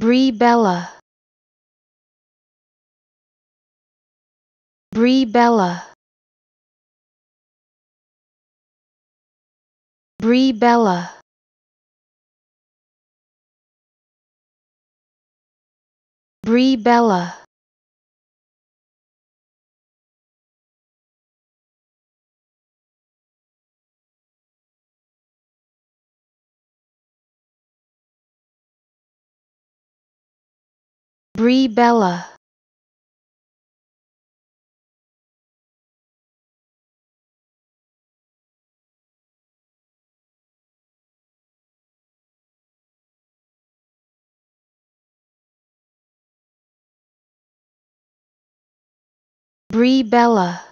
Brie Bella. Brie Bella. Brie Bella. Brie Bella Bella. Brie Bella